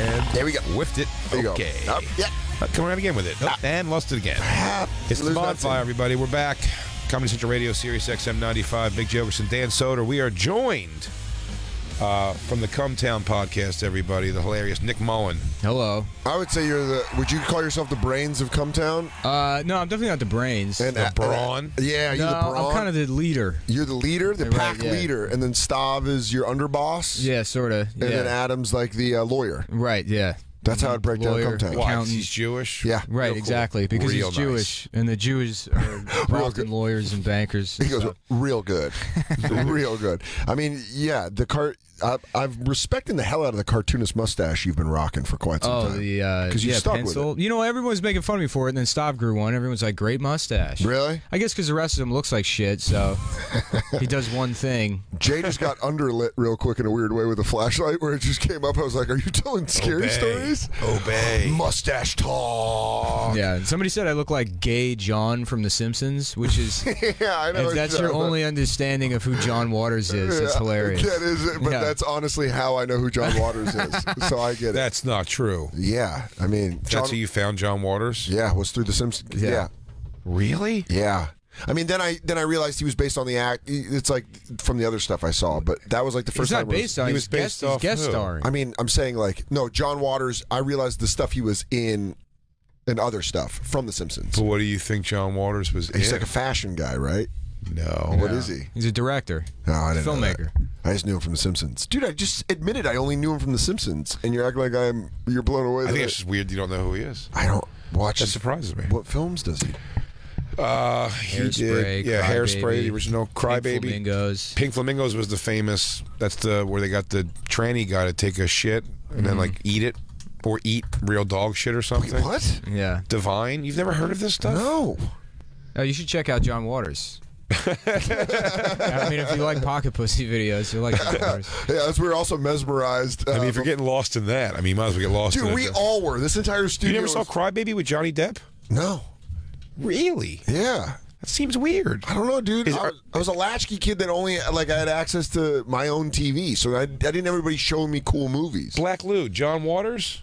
And There we go. Whiffed it. There you go. okay. Up, yeah. Uh, come around again with it. Nope. And lost it again. It's the Lose that bonfire, everybody. We're back. Comedy Central Radio, Sirius XM 95. Big and Dan Soder. We are joined uh, from the Cumtown podcast, everybody. The hilarious Nick Mullen. Hello. I would say you're the. Would you call yourself the brains of Cumtown? Uh, no, I'm definitely not the brains. And The uh, brawn? yeah, you're no, the brawn. I'm kind of the leader. You're the leader, the Right, pack yeah. leader, and then Stav is your underboss. Yeah, sort of. And then Adam's like the uh, lawyer. right. Yeah. That's how it break down Lawyer. Cumtown. Why? 'Cause Accountant. He's Jewish? Yeah. Right. Real cool. Exactly. Because Real he's nice. Jewish, and the Jews are often good. lawyers and bankers. He goes so- real good, real good. I mean, yeah, the car. I, I'm respecting the hell out of the cartoonist mustache you've been rocking for quite some Oh, time. the uh, 'Cause you yeah, stuck with pencil. You know, everyone's making fun of me for it, and then Stav grew one. Everyone's like, "Great mustache." Really? I guess because the rest of him looks like shit. So he does one thing. Jay just got underlit real quick in a weird way with a flashlight where it just came up. I was like, "Are you telling scary Obey. stories?" Obey. Mustache talk. Yeah. Somebody said I look like Gay John from The Simpsons, which is yeah, I know. if that's your only understanding of who John Waters is, it's hilarious. That is it, but Yeah. That's honestly how I know who John Waters is. so I get it. That's not true. yeah, I mean, John, That's how you found John Waters? yeah, was through the Simpsons. Yeah. yeah. Really? Yeah. I mean, then I then I realized he was based on the act. It's like from the other stuff I saw, but that was like the He's first not time. it was- based on. he He's was based guest, off guest who? starring. I mean, I'm saying like no, John Waters. I realized the stuff he was in, and other stuff from The Simpsons. But what do you think John Waters was He's in? like a fashion guy, right? No. What is he? He's a director. No, I didn't know that. Filmmaker. I just knew him from The Simpsons, dude. I just admitted I only knew him from The Simpsons, and you're acting like I'm. You're blown away. I that think it's just weird you don't know who he is. I don't watch. That surprises me. What films does he? Uh, he Hairspray, did, yeah, Cry Hairspray, Baby, the original Pink Crybaby. Flamingos. Pink Flamingos was the famous. That's the where they got the tranny guy to take a shit and then like eat it or eat real dog shit or something. What? Yeah. Divine? You've never heard of this stuff? No. Oh, you should check out John Waters. I mean, if you like pocket pussy videos, you'll like John Waters. Yeah, that's we were also mesmerized. I mean, uh, if you're getting lost in that, I mean, you might as well get lost dude, it. we all were. This entire studio. You studio. never saw was- Crybaby with Johnny Depp? No. Really? Yeah. That seems weird. I don't know, dude. Is- I, was, I was a latchkey kid that only like I had access to my own TV, so I, I didn't everybody showing me cool movies. Black Lou, John Waters?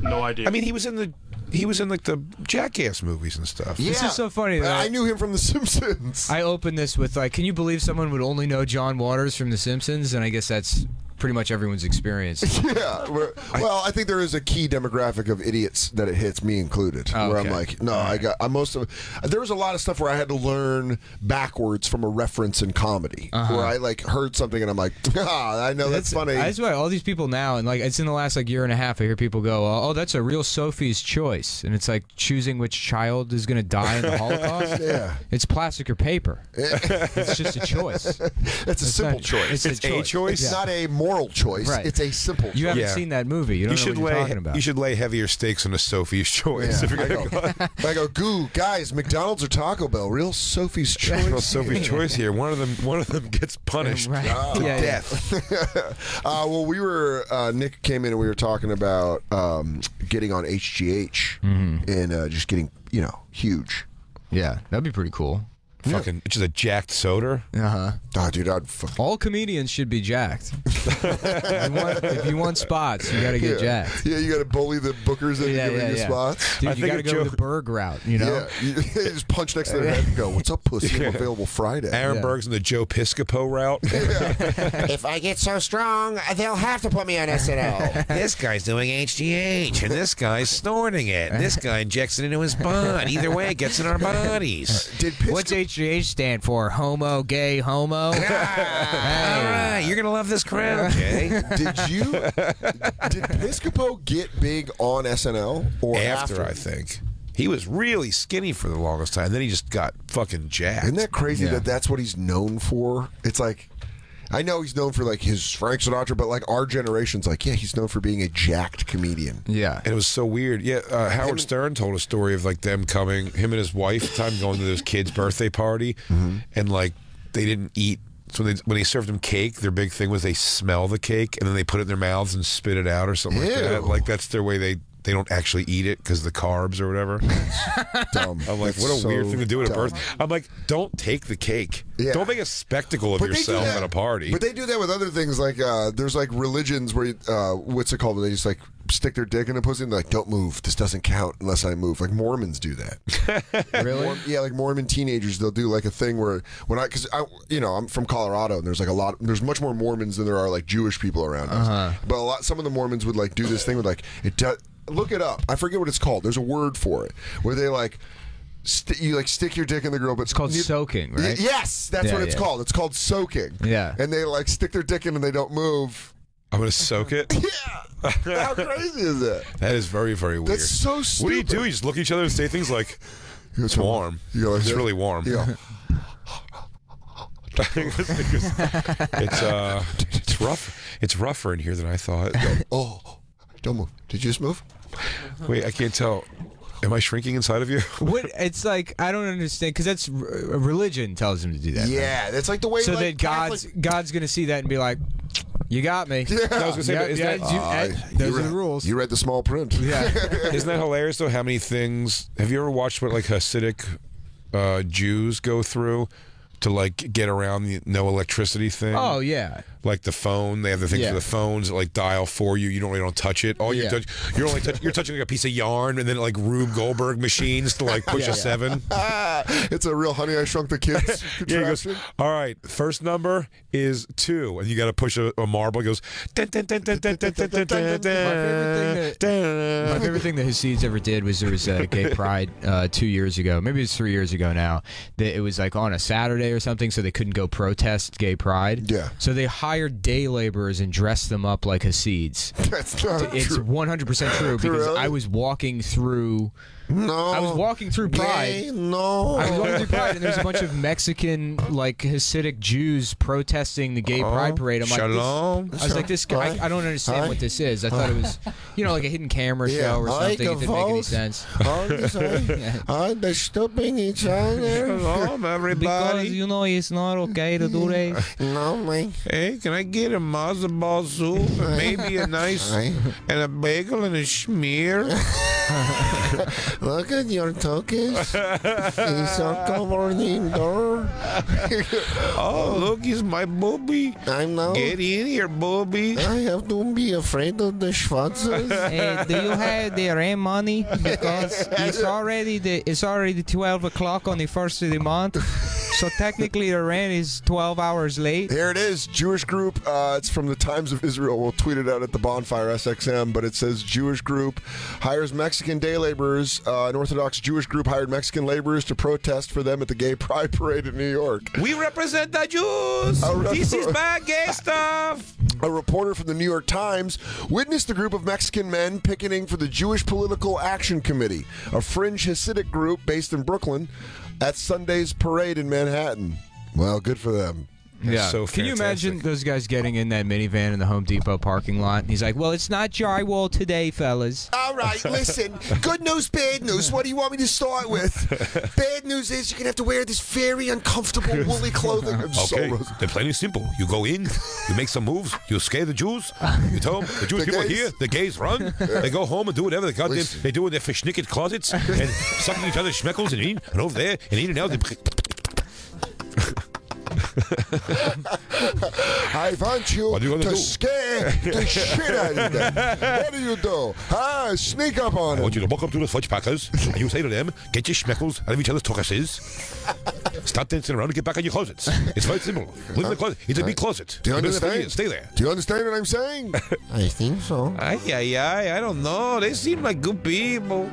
No idea. I mean, he was in the he was in like the Jackass movies and stuff. Yeah. This is so funny that I knew him from The Simpsons. I opened this with like, can you believe someone would only know John Waters from The Simpsons? And I guess that's pretty much everyone's experience. yeah. Where, well, I think there is a key demographic of idiots that it hits, me included. Oh, where I'm okay. like, no, I got. I'm most of. There was a lot of stuff where I had to learn backwards from a reference in comedy, where I like heard something and I'm like, ah, I know that's, funny. That's why all these people now, and like it's in the last like year and a half, I hear people go, "Oh, that's a real Sophie's choice," and it's like choosing which child is going to die in the Holocaust. Yeah. it's plastic or paper. it's just a choice. it's a simple not- choice. It's, It's a choice? It's not a moral choice. Right. It's a simple. You choice. haven't Yeah. seen that movie. You don't You know should what lay you're talking about. you should lay heavier stakes on a Sophie's choice. Yeah. If you're I, gonna go, I go, goo, guys, McDonald's or Taco Bell, real Sophie's choice. Well, Sophie's choice here. One of them, one of them gets punished Right. to Yeah, yeah. death. Uh, well, we were uh, Nick came in and we were talking about um, getting on HGH Mm-hmm. and uh, just getting you know huge. yeah, that'd be pretty cool. Fucking, which is a jacked soda. Uh huh. Oh, dude, I'd fuck. All comedians should be jacked. if, you want, if you want spots, you got to get yeah. jacked. yeah, you got to bully the bookers into Yeah, giving yeah, you yeah. spots. Dude, I you think got to of go Joe- the Berg route. You know. Yeah, you, you just punch next to their head and go, "What's up, pussy? I'm available Friday." Aaron Yeah. Berg's in the Joe Piscopo route. If I get so strong, they'll have to put me on SNL. this guy's doing HGH, and this guy's snorting it. And this guy injects it into his butt. Either way, it gets in our bodies. Did Pisco- What's HGH stand for? Homo, gay, homo. All right, you're gonna love this crowd, Jay. did you did Piscopo get big on SNL or After, I think he was really skinny for the longest time. Then he just got fucking jacked. Isn't that crazy Yeah. that that's what he's known for? It's like, I know he's known for like his Frank Sinatra, but like our generation's like, yeah, he's known for being a jacked comedian. Yeah. And it was so weird. Yeah, uh, Howard Stern told a story of like them coming, him and his wife, time going to this kid's birthday party, and like they didn't eat. So when they, when they served them cake, their big thing was they smell the cake and then they put it in their mouths and spit it out or something like that. Like that's their way they they don't actually eat it because the carbs or whatever. Dumb. I'm like, That's what a weird thing to do at a dumb. birth. I'm like, don't take the cake. Yeah. Don't make a spectacle of But they do yourself that- at a party. But they do that with other things. Like uh, there's like religions where uh, what's it called? Where they just like stick their dick in a pussy and they're like, don't move. This doesn't count unless I move. Like Mormons do that. Really? Mormon- yeah, like Mormon teenagers, they'll do like a thing where when I, because I, you know, I'm from Colorado and there's like a lot, there's much more Mormons than there are like Jewish people around us. But a lot, some of the Mormons would like do this thing with like it. does look it up. I forget what it's called. There's a word for it where they like. St- you like stick your dick in the girl, but it's called you, soaking, right? yes, that's Yeah, what it's yeah. called. It's called soaking. Yeah. and they like stick their dick in and they don't move. I'm gonna soak it. Yeah, how crazy is that? That is very, very weird. That's so stupid. What do you do? You just look at each other and say things like, "It's warm." You go like it's this? really warm. Yeah. it's uh, it's rough. It's rougher in here than I thought. oh, don't move. Did you just move? Wait, I can't tell. Am I shrinking inside of you? What? It's like I don't understand because that's r- religion tells him to do that. right? Yeah, that's like the way. So like, that God's Catholic- God's gonna see that and be like, "You got me." Yeah. I was gonna say, Yeah, is yeah, that, you- Ah, eh, you those are read- the rules. You read the small print. Yeah. isn't that hilarious though? How many things have you ever watched? What like Hasidic uh, Jews go through to like get around the no electricity thing. Oh yeah. Like the phone, they have the things yeah. for the phones that like dial for you. You don't really don't touch it. All you're yeah. touch, you're only touch, you're touching like a piece of yarn and then like Rube Goldberg machines to like push yeah, a seven. It's a real Honey I Shrunk the Kids. yeah, goes, All right, first number is two, and you got to push a, a, marble. It goes. My favorite thing that Hasids ever did was there was a gay pride uh, two years ago, maybe it was three years ago now. That it was like on a Saturday or something, so they couldn't go protest gay pride. Yeah. So they hired day laborers and dressed them up like Hasids. That's not It's true. 100% true because Really? I was walking through. No. I was walking through Pride. Gay? No. I was walking through Pride, and there's a bunch of Mexican, like Hasidic Jews protesting the gay uh-huh. pride parade. I'm like, this- Shalom. I was like, this guy. I, I don't understand Hi. what this is. I thought it was, you know, like a hidden camera Yeah. show or I something. It didn't make any sense. Oh, sorry. Oh, they're stopping each other. Shalom, everybody. Because you know it's not okay to do that. No, man. Hey, can I get a matzo ball soup? Maybe a nice and a bagel and a schmear. Look at your tokens. It's all covered in door. Oh, look, he's my booby. I'm now. Get in here, booby. I have to be afraid of the Schwarzes. Hey, do you have the rent money? Because it's already the it's already twelve o'clock on the first of the month. So technically, the rent is twelve hours late. Here it is, Jewish group. Uh, it's from the Times of Israel. We'll tweet it out at the bonfire SXM, but it says Jewish group hires Mexican day laborers. Uh, an Orthodox Jewish group hired Mexican laborers to protest for them at the Gay Pride Parade in New York. We represent the Jews. Right. This is bad gay stuff. A reporter from the New York Times witnessed a group of Mexican men picketing for the Jewish Political Action Committee, a fringe Hasidic group based in Brooklyn, at Sunday's parade in Manhattan. Well, good for them. Yeah. so Can you imagine those guys getting in that minivan in the Home Depot parking lot? And he's like, "Well, it's not drywall today, fellas." All right, listen. Good news, bad news. What do you want me to start with? Bad news is you're gonna have to wear this very uncomfortable woolly clothing. I'm so Okay, ros- they're plain and simple. You go in, you make some moves, you scare the Jews, you tell them the Jewish The people are here, the gays run, they go home and do whatever they goddamn Listen. they do in their fishnicket closets and sucking each other's schmeckles and eating, and over there and eating out. They, I want you, What you gonna to do? scare the shit out of them. What do you do? Ah, sneak up on I them. want you to walk up to the fudge packers and you say to them, get your schmeckles out of each other's tuckuses. Stop dancing around and get back in your closets. It's very simple. Live in the closet. It's a big closet. Do you You've been there for understand? years. Stay there. Do you understand what I'm saying? I think so. Ay, ay, ay, I don't know. They seem like good people.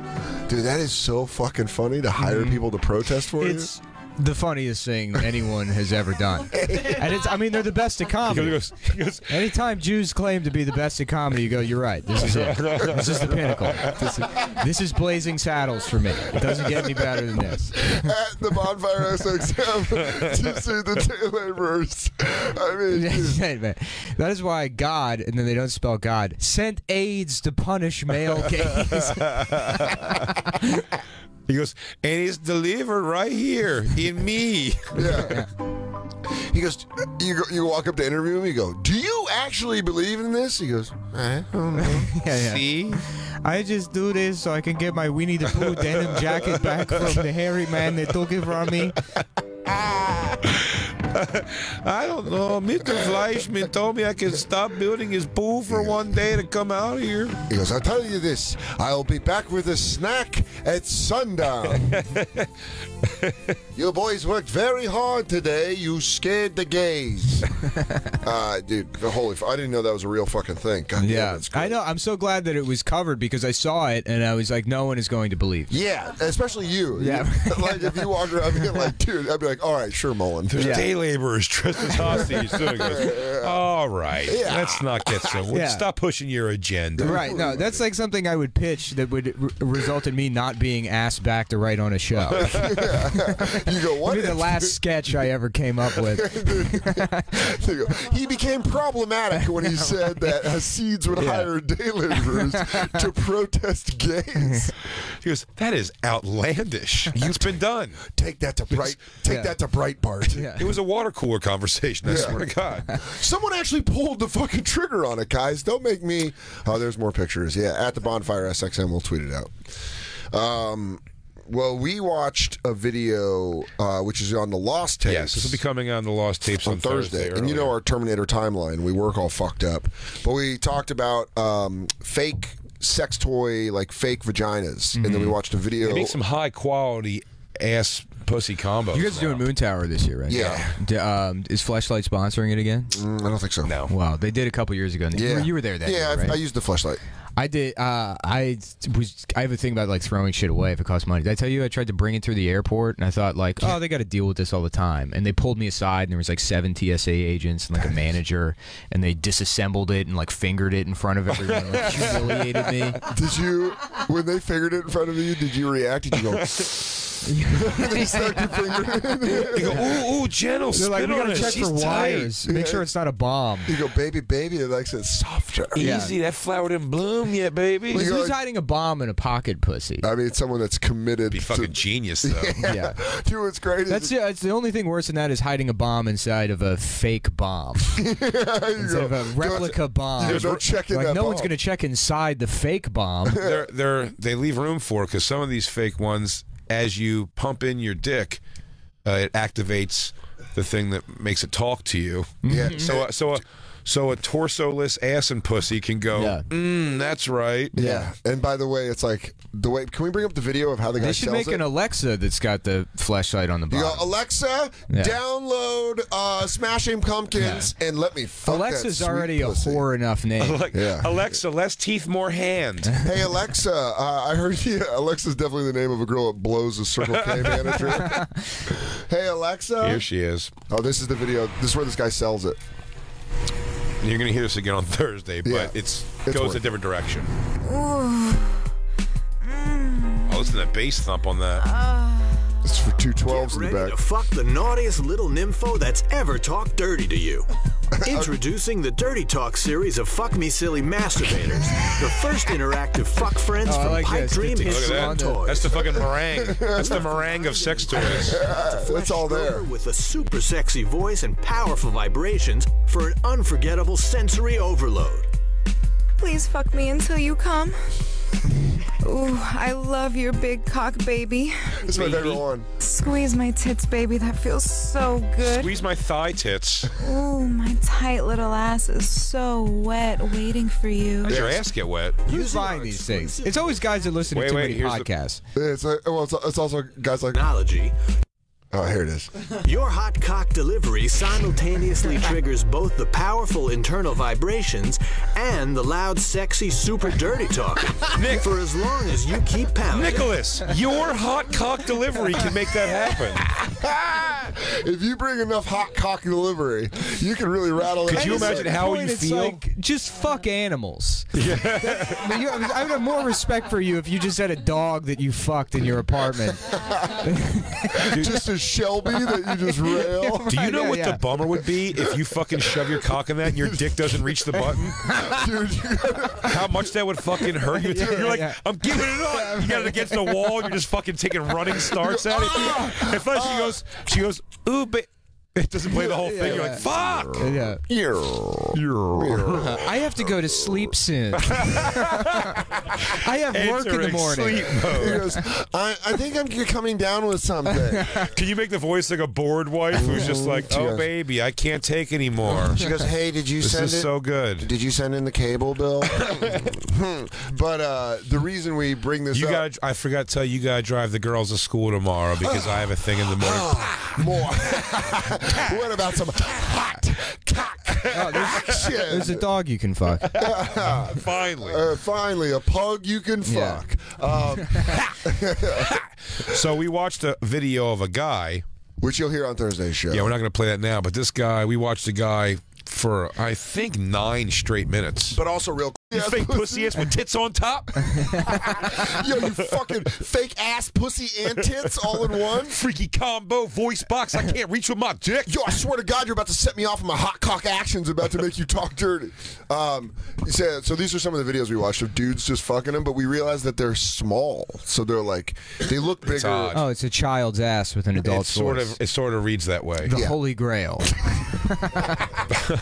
Dude, that is so fucking funny to hire people to protest for It's the funniest thing anyone has ever done, and it's. I mean, they're the best at He comedy. goes, he goes, Anytime Jews claim to be the best at comedy, you go, "You're right. This is it. This is the pinnacle. This is, this is blazing saddles for me. It doesn't get any better than this." At the bonfire SXM to see the day laborers. I mean. That's it. That is why God, and then they don't spell God, sent AIDS to punish male gays. he goes, and it's delivered right here in me. Yeah. He goes, you go, you walk up to interview him. You go, do you actually believe in this? He goes, I don't know. Yeah, yeah. See? I just do this so I can get my Winnie the Pooh denim jacket back from the hairy man that took it from me. I don't know. Mr. Fleischman told me I could stop building his pool for one day to come out here. He goes, I'll tell you this. I'll be back with a snack at sundown. you boys worked very hard today. You scared the gays. uh, dude, holy, f- I didn't know that was a real fucking thing. God damn, Yeah, that's great. I know. I'm so glad that it was covered because I saw it and I was like, no one is going to believe. Yeah, especially you. Yeah. like if you walk around, I'd be like, dude, I'd be like, all right, sure, Mullen. There's Yeah. Day laborers dressed as hostages. So he goes, All right, Yeah. let's not get so. Yeah. Stop pushing your agenda. Right. No, that's like something I would pitch that would r- result in me not being asked back to write on a show. You go, what? Maybe the last sketch I ever came up with. He became problematic when he said that Seeds would hire day laborers to protest gays. He goes, That is outlandish. It's been done. Take that to bright. Take Yeah. that to Breitbart. Yeah. It was a water cooler conversation. I swear to God. Someone actually pulled the fucking trigger on it, guys. Don't make me. Oh, there's more pictures. Yeah, at the bonfire SXM, we'll tweet it out. Um, well, we watched a video uh, which is on the Lost tapes. Yes, this will be coming on the Lost Tapes on, on Thursday, and you know our Terminator timeline. We work all fucked up, but we talked about um, fake sex toy, like fake vaginas, and then we watched a video. Mm-hmm. They make some high quality ass pussy combo. You guys are doing. Moontower this year, right? Yeah. D- um, is Fleshlight sponsoring it again? Mm, I don't think so. No. Wow, they did a couple years ago. You Yeah, were- you were there then. Yeah, I- right? I used the Fleshlight. I did. Uh, I was. I have a thing about like throwing shit away if it costs money. Did I tell you I tried to bring it through the airport and I thought like, oh, they got to deal with this all the time. And they pulled me aside and there was like seven TSA agents and like a manager and they disassembled it and like fingered it in front of everyone, and, like, humiliated me. Did you, when they fingered it in front of you, did you react? Did you go? they stuck your finger in it. You go, ooh, ooh, gentle, They're like, spit we gotta check She's for wires. Make sure it's not a bomb. You go, baby, baby. It likes it softer. Easy, that flower didn't bloom yet, baby. Who's You go- hiding a bomb in a pocket pussy? I mean, someone that's committed. Be to, fucking genius though. yeah. Dude, what's great is That's, that's the only thing worse than that is hiding a bomb inside of a fake bomb you instead go, of a replica bomb. Yeah, don't check in like that no one's going to check inside the fake bomb. they're they're they leave room for because some of these fake ones, as you pump in your dick, uh, it activates the thing that makes it talk to you. Yeah. So uh, so a so a torso-less ass and pussy can go. Yeah. Mm, that's right. Yeah. And by the way, it's like the way. Can we bring up the video of how the guy They should sells make it? an Alexa that's got the Fleshlight on the you go, bottom. Alexa, Yeah. download uh, Smashing Pumpkins and let me fuck that Alexa's sweet already pussy. a whore enough name. Like, Yeah. Alexa, less teeth, more hand. Hey Alexa, uh, I heard you. Alexa's definitely the name of a girl that blows a Circle K manager. hey Alexa. Here she is. Oh, this is the video. This is where this guy sells it. You're gonna hear this again on Thursday, but Yeah. it's It's goes worth a different direction. Oh, listen to that bass thump on that. Uh. It's for two twelves in the Ready back. to fuck the naughtiest little nympho that's ever talked dirty to you. Introducing the Dirty Talk series of Fuck Me Silly Masturbators, the first interactive fuck friends Oh, from like Pipe this. Dream Look at History that. Toys. That's the fucking meringue. That's the meringue of sex toys. It's all there. With a super sexy voice and powerful vibrations for an unforgettable sensory overload. Please fuck me until you come. Ooh, I love your big cock, baby. This is my favorite one. Squeeze my tits, baby. That feels so good. Squeeze my thigh tits. Ooh, my tight little ass is so wet, waiting for you. How'd your ass get wet? Who's buying these things? It's always guys that listen to Wait, too wait, many here's the- podcasts. It's like, well, it's, it's also guys like. Technology. Oh, here it is. Your hot cock delivery simultaneously triggers both the powerful internal vibrations and the loud, sexy, super dirty talking. Nick. For as long as you keep pounding. Nicholas, your hot cock delivery can make that happen. if you bring enough hot cock delivery, you can really rattle it. Could you imagine certain how point, you feel? Like, just fuck animals. Yeah. I would have more respect for you if you just had a dog that you fucked in your apartment. just a Shelby that you just rail? Do you know Yeah, what yeah. the bummer would be if you fucking shove your cock in that and your dick doesn't reach the button? Dude, How much that would fucking hurt you? Yeah, You're like, yeah. I'm giving it up. You got it against the wall. You're just fucking taking running starts at it. Ah! And finally she ah! goes, she goes, ooh, ba- It doesn't play the whole thing. You're like, fuck. Yeah. I have to go to sleep soon. I have work in the Entering morning. sleep He goes, I, I think I'm coming down with something. Can you make the voice like a bored wife who's just like, oh, baby, I can't take anymore. She goes, Hey, did you This send is it? so good. Did you send in the cable bill? Hmm. but uh, the reason we bring this You up got. I forgot to tell you, you got to drive the girls to school tomorrow because I have a thing in the morning. more. What about some hot cock action? There's a dog you can fuck. Finally. Uh, finally, a pug you can Yeah. fuck. Um, So we watched a video of a guy. which you'll hear on Thursday's show. Yeah, we're not going to play that now, but this guy, we watched a guy for I think nine straight minutes. but also real. You fake pussy ass with tits on top, Yo, you fucking fake ass pussy and tits all in one. freaky combo voice box. I can't reach with my dick. Yo, I swear to God, you're about to set me off on my hot cock actions about to make you talk dirty. Um, so, so these are some of the videos we watched of dudes just fucking them, but we realized that they're small, so they're like they look bigger. odd. Oh, it's a child's ass with an adult It sort voice. of it sort of reads that way. the Yeah. Holy Grail.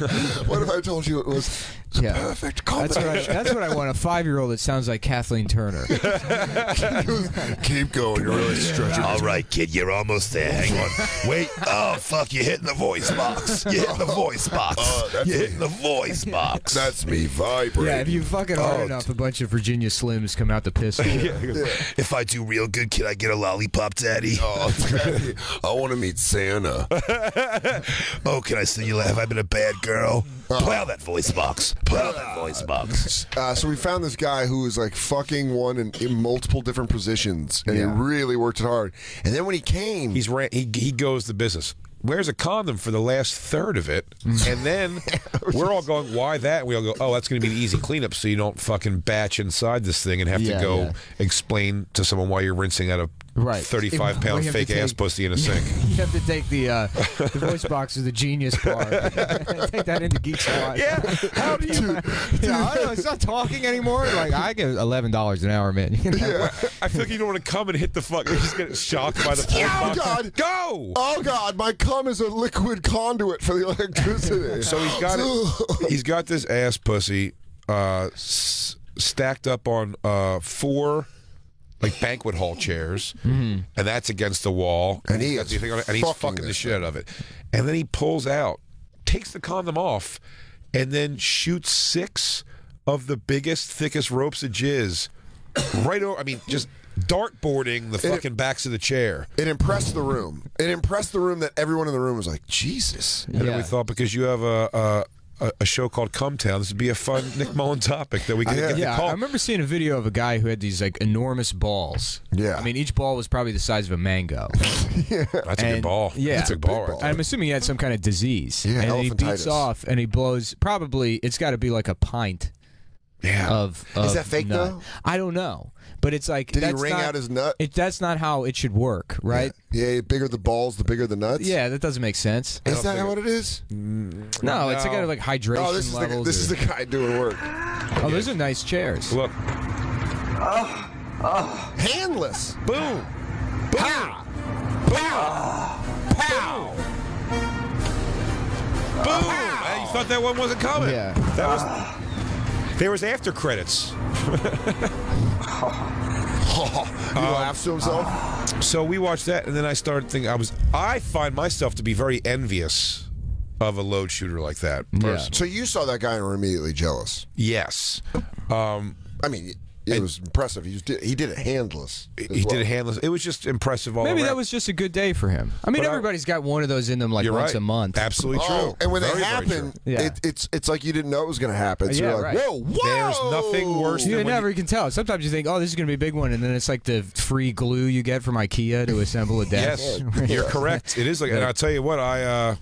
What if I told you it was the Yeah. perfect That's what, I, that's what I want. A five-year-old that sounds like Kathleen Turner. Keep going. You're really stretching. All right, kid, you're almost there. Hang on. Wait. Oh, fuck, you're hitting the voice box. You're hitting the voice box. Uh, you're hitting the voice box. That's me vibrating. Yeah, if you fuck it hard Oh, enough, a bunch of Virginia Slims come out the pistol. If I do real good, can I get a lollipop, daddy? Oh, Daddy, I want to meet Santa. Oh, can I see you? Have I been a bad girl? Plow that voice box. Plow that voice box. Uh, so we found this guy who was like fucking one in, in multiple different positions, and Yeah. he really worked it hard. And then when he came, He's ran, he he goes the business. Wears a condom for the last third of it, and then we're all going, "Why that?" We all go, "Oh, that's going to be the easy cleanup, so you don't fucking batch inside this thing and have Yeah, to go yeah. explain to someone why you're rinsing out a Right. thirty-five pound pound have to fake ass pussy in a sink." you have to take the uh, the voice box is the genius part. take that into Geek Squad. yeah, how do you? yeah, I don't know, it's not talking anymore. Like I get eleven dollars an hour, man. You know? I feel like you don't want to come and hit the fuck. You just get shocked by the voice Oh, box. God. Go! oh god, my cum is a liquid conduit for the electricity. So he's got it. He's got this ass pussy uh, s- stacked up on uh, four like banquet hall chairs, mm-hmm. and that's against the wall. And he is the thing on it, and he's fucking fucking the shit out of it. And then he pulls out, takes the condom off, and then shoots six of the biggest, thickest ropes of jizz right over. I mean, just dartboarding the fucking backs of the chair. It impressed the room. It impressed the room that everyone in the room was like, Jesus. And then we thought because you have a, a a, a show called Cumtown, this would be a fun Nick Mullen topic that we could Yeah. get Yeah, the call. I remember seeing a video of a guy who had these like enormous balls. Yeah. I mean each ball was probably the size of a mango. yeah. That's a And- good ball. yeah. That's a big ball. right ball. I'm assuming he had some kind of disease. Yeah, and he beats off and he blows probably it's got to be like a pint Yeah. of, of that fake, nut. though? I don't know, but it's like Did he that's wring not- out his nut? It, that's not how it should work, right? Yeah, bigger the balls, the bigger the nuts. Yeah, that doesn't make sense. Is that what it is? No, it's like like hydration Oh, this is the levels. this is the guy doing work. oh, those are nice chairs. Look, Oh, oh. Handless. boom, Pow. pow, boom. Hey, you thought that one wasn't coming? Yeah. That was. There was after credits. He laughs to himself. So we watched that, and then I started thinking. I was. I find myself to be very envious of a load shooter like that. person. So you saw that guy and were immediately jealous. Yes. Um, I mean, it was impressive. He, just did, he did it handless. he well. did a handless. It was just impressive all Maybe around. that was just a good day for him. I mean, But I- everybody's got one of those in them like once right. a month. Absolutely true. Oh, and when Very, they very happen. Yeah. it, it's it's like you didn't know it was going to happen. So Yeah, you're like, right. whoa, whoa. There's nothing worse You than when never can tell. Sometimes you think, oh, this is going to be a big one, and then it's like the free glue you get from IKEA to assemble a desk. Yes, you're correct. It is like, and I'll tell you what, I uh,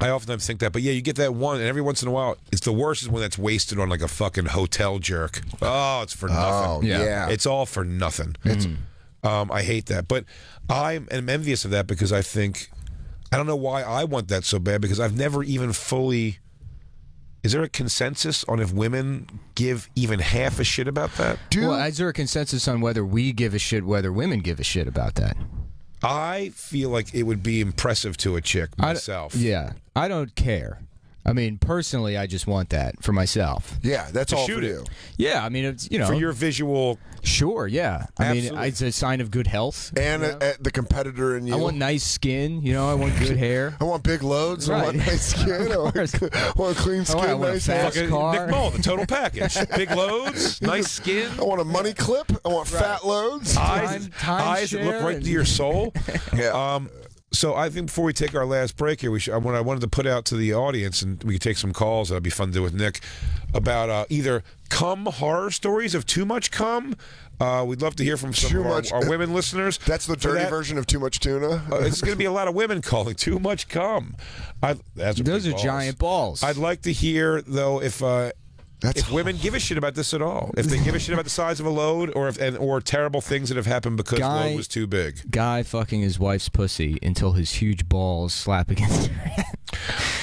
I oftentimes think that, but yeah, you get that one, and every once in a while, it's the worst is when that's wasted on like a fucking hotel jerk. Oh, it's for Oh, nothing. yeah. yeah. it's all for nothing. It's, um, I hate that, but I am envious of that because I think I don't know why I want that so bad because I've never even fully. Is there a consensus on if women give even half a shit about that? Dude, Well, is there a consensus on whether we give a shit, whether women give a shit about that? I feel like it would be impressive to a chick I myself. yeah, I don't care. I mean, personally, I just want that for myself. Yeah, that's To all shoot for it. you. Yeah, I mean, it's you know, For your visual, sure, yeah. I mean, Absolutely. it's a sign of good health. And uh, uh, the competitor in you. I want nice skin. You know, I want good hair. I want big loads. I Right. want nice skin. I want, I want clean I skin. want- I want a nice fast hair. fucking car. Nick Mullen, the total package. Big loads, nice skin, I want a money clip. I want fat loads. eyes, Time- time eyes that look share right and- to your soul. Yeah. Um, so I think before we take our last break here, we should, I want I wanted to put out to the audience, and we could take some calls. That'd be fun to do with Nick about uh, either cum horror stories of too much cum. Uh, we'd love to hear from some Too of our, much- our women listeners. That's the dirty that, version of too much tuna. Uh, it's going to be a lot of women calling too much cum. I, that's Those are balls. giant balls. I'd like to hear though if uh, That's if women give a shit about this at all. If they give a shit about the size of a load, or if and or terrible things that have happened because Guy- load was too big. Guy fucking his wife's pussy until his huge balls slap against her.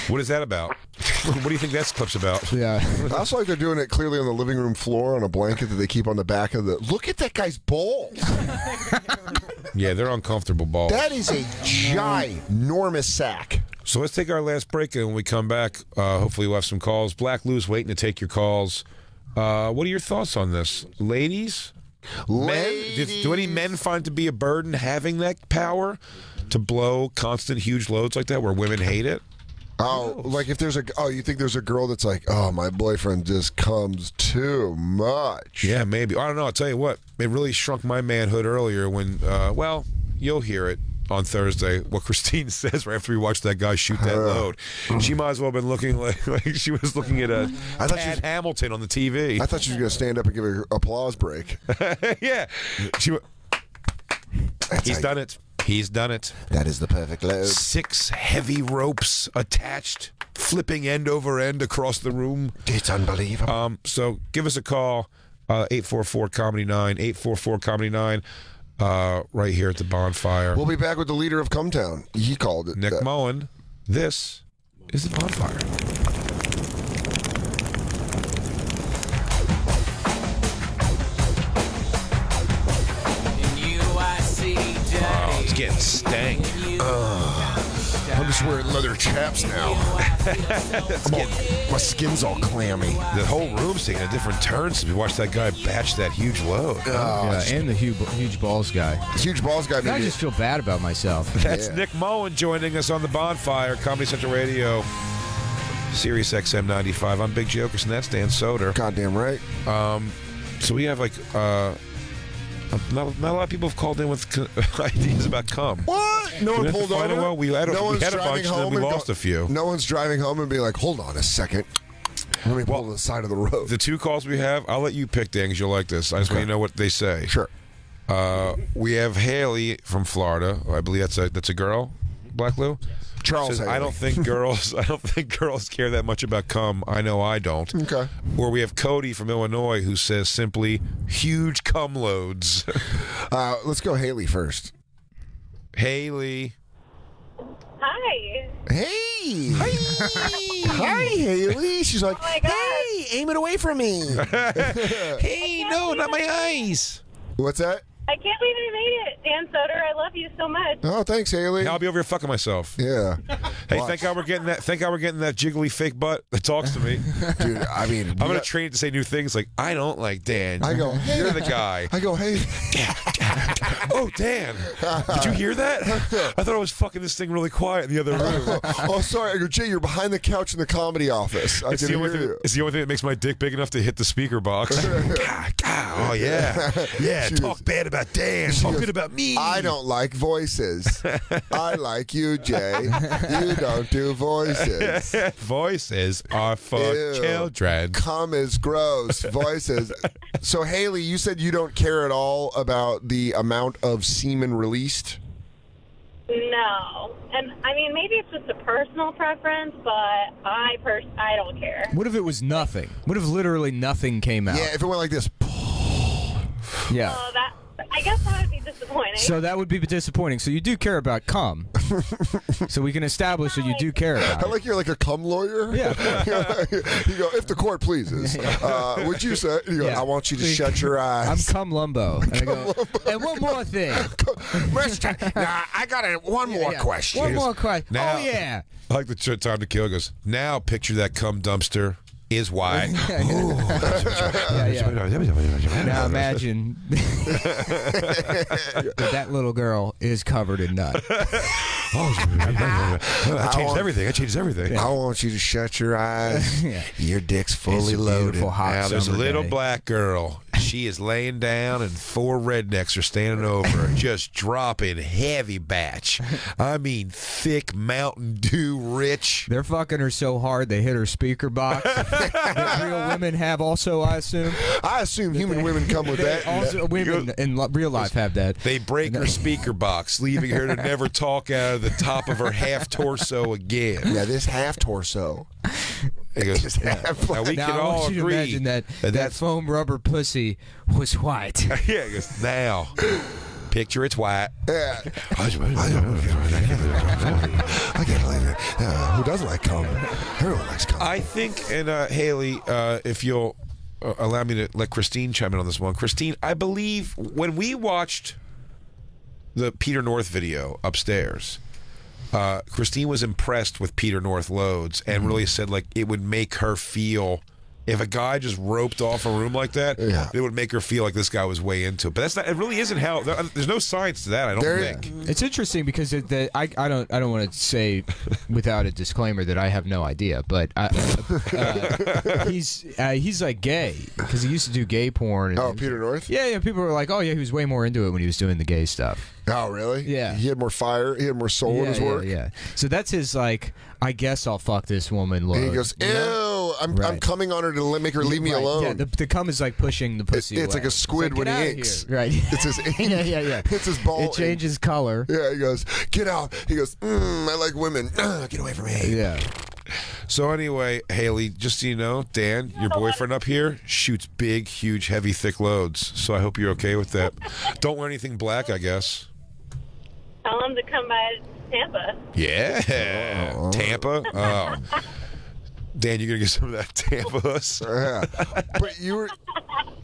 What is that about? what do you think that clip's about? yeah. I also like they're doing it clearly on the living room floor on a blanket that they keep on the back of the. Look at that guy's balls. Yeah, they're uncomfortable balls. That is a ginormous sack. So let's take our last break, and when we come back, uh, hopefully we'll have some calls. Black Lou's waiting to take your calls. Uh, what are your thoughts on this, ladies? Men, do, do any men find to be a burden having that power to blow constant huge loads like that, where women hate it? Oh, like if there's a oh, you think there's a girl that's like, oh, my boyfriend just comes too much. Yeah, maybe. I don't know. I'll tell you what. It really shrunk my manhood earlier when, uh, well, you'll hear it on Thursday. What Christine says right after we watched that guy shoot that load. She might as well have been looking like, like she was looking at a I thought she Tad was- Hamilton on the TV. I thought she was gonna stand up and give her applause break. yeah. She, wa- That's he's how- done it. He's done it. That is the perfect load. Six heavy ropes attached, flipping end over end across the room. It's unbelievable. Um, so give us a call, uh, 844 Comedy 9, 844 Comedy 9, uh, right here at the bonfire. we'll be back with the leader of Cumtown. He called it. Nick that. Mullen, this is the bonfire. Oh, it's stank. I'm just wearing leather chaps now. All, my skin's all clammy. The whole room's taking a different turn since we watched that guy batch that huge load. yeah, and the huge, huge balls guy. Huge balls guy. I just feel bad about myself. That's Yeah. Nick Mullen joining us on the bonfire, Comedy Central Radio, Sirius XM 95. I'm Big Jay Oakerson, and that's Dan Soder. Goddamn right. So we have like uh, not, not a lot of people have called in with ideas about cum. What? No We one pulled find over. well. We had a- no we one's had a driving bunch, and then home we and lost go- a few. No one's driving home and be like, "Hold on a second. Let me pull to the side of the road." The two calls we have, I'll let you pick, Dan, because you'll like this. I just want you to know what they say. Sure. Uh, we have Haley from Florida. I believe that's a that's a girl. Black Lou. Charles Says, I don't think girls. I don't think girls care that much about cum. I know I don't. Okay. Or we have Cody from Illinois who says simply huge cum loads. Uh, let's go Haley first. Haley. Hi. Hey. Hi, Haley. She's like, Oh "Hey, aim it away from me." Hey, no, not my eyes. What's that? I can't believe you made it, Dan Soder. I love you so much. Oh, thanks, Haley. I'll be over here fucking myself. Yeah. Hey, Watch. thank God we're getting that. Thank God we're getting that jiggly fake butt that talks to me. Dude, I mean, I'm gonna train it to say new things like I don't like Dan. I go, hey. You're the guy. I go, hey, oh, Dan. Did you hear that? I thought I was fucking this thing really quiet in the other room. oh, sorry. I go, Jay, you're behind the couch in the comedy office. I It's the, only hear thing, you. it's the only thing that makes my dick big enough to hit the speaker box. Gah, gah, oh, yeah. Yeah, She talk bad about Dan. Talk goes, good about me. I don't like voices. I like you, Jay. You don't do voices. Voices are for Ew. children. Cum is gross. Voices. So, Haley, you said you don't care at all about the amount of semen released. No. And I mean, maybe it's just a personal preference, but I pers- I don't care. What if it was nothing? What if literally nothing came out? Yeah, if it went like this. Yeah. Oh, that I I guess that would be disappointing. So that would be disappointing. So you do care about cum. so we can establish that you do care about I it. like you're like a cum lawyer. Yeah. you go if the court pleases. Uh, would you say? You go, Yeah. I want you to shut your eyes. I'm cum lumbo. And, I go, and one more thing. Mister, now I got a, one more Yeah. question. One more question. Now- Oh yeah. I like the ch- time to kill. He Goes now. Picture that cum dumpster is why. Now imagine that little girl is covered in nut. Oh, I changed everything. I changed everything. I want you to shut your eyes. Your dick's fully loaded. Now there's a little black girl. She is laying down, and four rednecks are standing over her, just dropping heavy batch. I mean, thick Mountain Dew, rich. They're fucking her so hard they hit her speaker box. real women have also, I assume. I assume human women come with that. also women in real life have that. They break her speaker box, leaving her to never talk out of the top of her half torso again. yeah, this half torso. He goes, now, now we now can I all want you to agree imagine that that, that's foam rubber pussy was white. yeah. He goes, now picture it's white. Yeah. I can't believe it. Uh, who doesn't like cum? Everyone likes cum. I think, and uh, Haley, uh, if you'll uh, allow me to let Christine chime in on this one. Christine, I believe when we watched the Peter North video upstairs, uh, Christine was impressed with Peter North loads and really said like it would make her feel. If a guy just roped off a room like that, Yeah. it would make her feel like this guy was way into it. But that's not. It really isn't how. there- there's no science to that. I don't There- think. It's interesting because it, the, I, I don't I don't want to say without a disclaimer that I have no idea, but I, uh, he's uh, he's like gay because he used to do gay porn. and- oh, Peter North? Yeah, yeah. People were like, "Oh, yeah, he was way more into it when he was doing the gay stuff." Oh, really? Yeah. He had more fire. He had more soul in yeah, his yeah, work. yeah. So that's his like. I guess I'll fuck this woman. Load. And he goes, ew, you know? I'm, I'm coming on her to li- make her leave me Right, alone. Yeah, the, the cum is like pushing the pussy. it's away. like a squid like, when "Get he outta inks." here." Right. It's his yeah, yeah, yeah. It's his ball. It changes color. Yeah, he goes, get out. He goes, mm, I like women. get away from me. Yeah. So anyway, Haley, just so you know, Dan, your boyfriend up here shoots big, huge, heavy, thick loads. So I hope you're okay with that. Don't wear anything black, I guess. Tell him to come by Tampa. Yeah, Tampa. Oh, Dan, you're gonna get some of that Tampa. Yeah. but you were,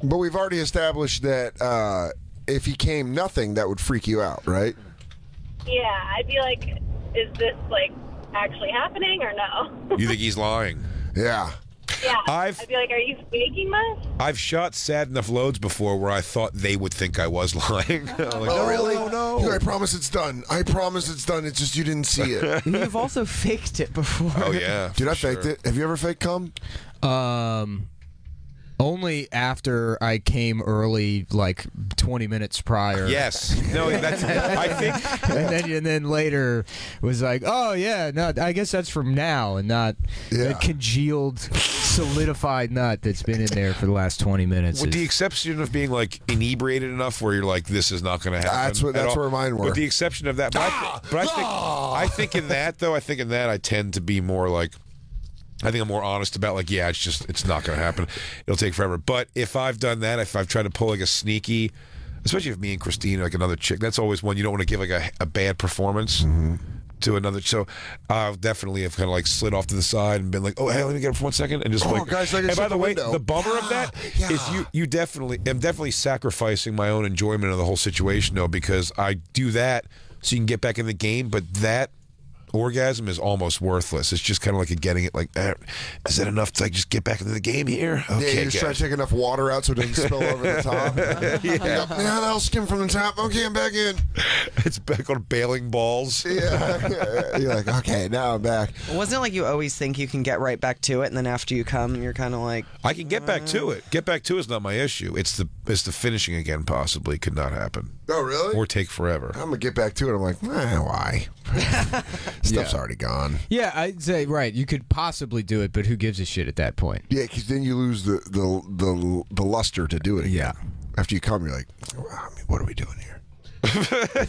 but we've already established that uh, if he came nothing, that would freak you out, right? Yeah, I'd be like, is this like actually happening or no? You think he's lying? Yeah. Yeah. I've- I'd be like, are you faking this? I've shot sad enough loads before where I thought they would think I was lying. Like, Oh, really? No, no. He I promise it's done. I promise it's done. It's just you didn't see it. You've also faked it before. Oh yeah, Dude, I for faked it. Have you ever faked cum? Um, only after I came early, like 20 minutes prior. Yes. No, that's. I think. and then and then later was like, oh yeah, no, I guess that's from now and not Yeah. the congealed, solidified nut that's been in there for the last 20 minutes. With is- the exception of being like inebriated enough where you're like, this is not going to happen. That's what- that's all. where mine were. With the exception of that, but, I, thi- but I think ah! I think in that though, I think in that I tend to be more like. I think I'm more honest about like, yeah, it's just it's not going to happen. It'll take forever. But if I've done that, if I've tried to pull like a sneaky, especially if me and Christine are like another chick, that's always one you don't want to give like a, a bad performance. Mm-hmm. To another, so I definitely have kind of like slid off to the side and been like, "Oh, hey, let me get it for one second, and just Oh, like, guys, and by the way, window. the bummer of that is Yeah. you you definitely am definitely sacrificing my own enjoyment of the whole situation though because I do that so you can get back in the game, but that orgasm is almost worthless. It's just kind of like a getting it like eh, is that enough to like just get back into the game here? yeah, Okay, you just try to take enough water out so it doesn't spill over the top. yeah. yeah, that'll skim from the top. Okay, I'm back in. it's back on bailing balls. Yeah, yeah. You're like, okay, now I'm back. Wasn't it like you always think you can get right back to it, and then after you come, you're kind of like, I can get back to it. Get back to it is not my issue. It's the it's the finishing again possibly could not happen Oh, really? or take forever. I'm gonna get back to it. I'm like, eh, why? Stuff's already gone. yeah, I'd say right. You could possibly do it, but who gives a shit at that point? Yeah, because then you lose the, the the the luster to do it again. Yeah. After you come, you're like, "Wow, I mean, what are we doing here?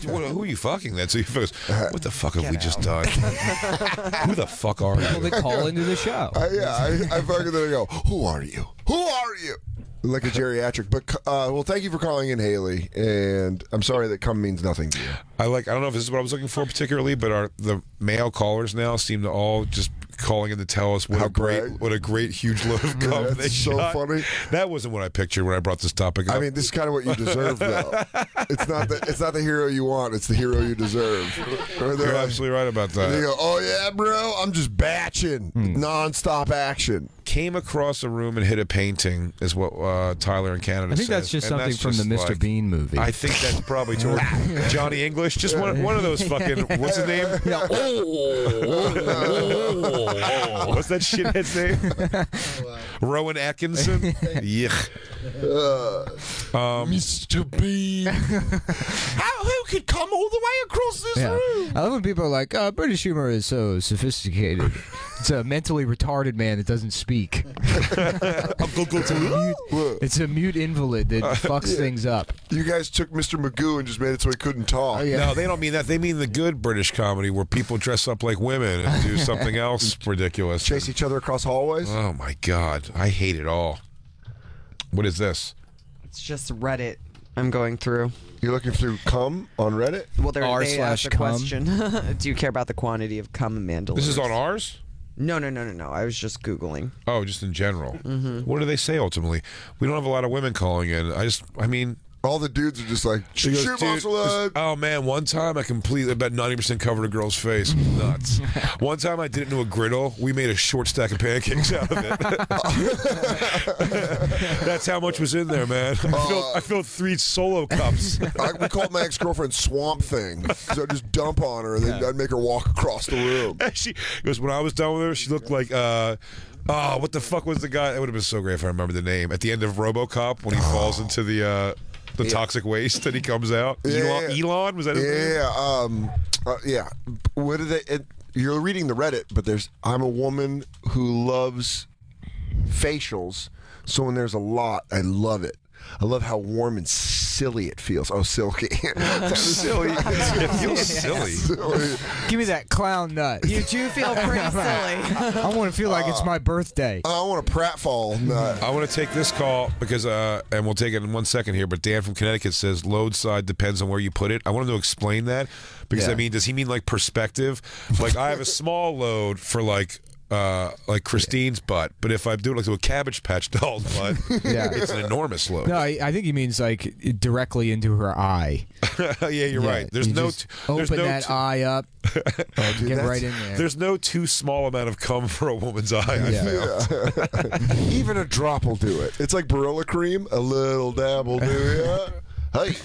What- who are you fucking then? So you goes, what the fuck have we just done? who the fuck are Well, you? they call into the show. I, yeah, I, I fucking then I go, who are you? Who are you? Like a geriatric. But uh, well, thank you for calling in, Haley. And I'm sorry that cum means nothing to you. I like. I don't know if this is what I was looking for particularly, but our the male callers now seem to all just calling in to tell us what How a great, what a great huge load of cum That's they so shot. funny. That wasn't what I pictured when I brought this topic up. I mean, this is kind of what you deserve, though. it's not the it's not the hero you want; it's the hero you deserve. They're you're like- absolutely right about that. They go, "Oh yeah, bro, I'm just batching, Hmm. nonstop action." Came across a room and hit a painting, is what uh, Tyler in Canada. I think that's just And something from just the Mr. like- Bean movie. I think that's probably toward Johnny English. Just one, one of those fucking. What's his name? Yeah. What's that shithead's name? Rowan Atkinson. Yuck. Um, Mr. Bean. How, who could come all the way across this Yeah. room? I love when people are like, uh, British humor is so sophisticated. It's a mentally retarded man that doesn't speak. Look, It's a mute invalid that fucks things up. you guys took Mr. Magoo and just made it so he couldn't talk. Oh, no, they don't mean that. They mean the good British comedy where people dress up like women and do something else ridiculous. Chase each other across hallways. Oh my god, I hate it all. What is this? It's just Reddit. I'm going through. You're looking through cum on Reddit. Well, they're, R they slash asked a question. Do you care about the quantity of cum Amanda? This is on ours? No, no, no, no, no. I was just googling. Oh, just in general. Mm-hmm. What do they say ultimately? We don't have a lot of women calling in. I just, I mean, All the dudes are just like, She goes, shoot "Dude, muscle lad." this- Oh man, one time I completely about ninety percent covered a girl's face. Nuts. one time I did it into a griddle. We made a short stack of pancakes out of it. That's how much was in there, man. I filled, I filled three solo cups. I, we called my ex girlfriend Swamp Thing. So I'd just dump on her, and then I'd make her walk across the room. she goes when I was done with her, she looked like. uh Oh, what the fuck was the guy? It would have been so great if I remember the name. At the end of RoboCop, when he falls into the uh, the toxic waste that he comes out. Yeah, Elon, yeah. Elon was that his name? Yeah, um, uh, yeah. What did they? It, you're reading the Reddit, but there's I'm a woman who loves facials. So when there's a lot, I love it. I love how warm and silly it feels. Oh, silky. silly. It feels silly. Silly. Give me that clown nut. You do feel pretty silly. I want to feel like it's my birthday. I want a pratfall nut. I want to take this call because, uh, and we'll take it in one second here. But Dan from Connecticut says load side depends on where you put it. I want him to explain that because Yeah. I mean, does he mean like perspective? Like I have a small load for like. Uh, like Christine's butt, but if I do it like to a Cabbage Patch doll's butt, Yeah. it's an enormous look. No, I, I think he means like directly into her eye. yeah, you're Yeah, right. There's you no, just t- open there's no, that t- eye up, dude, get that's- right in there. there's no too small amount of cum for a woman's eye. I Yeah. found. Even a drop will do it. It's like Brylcreem. A little dab will do ya. Hey.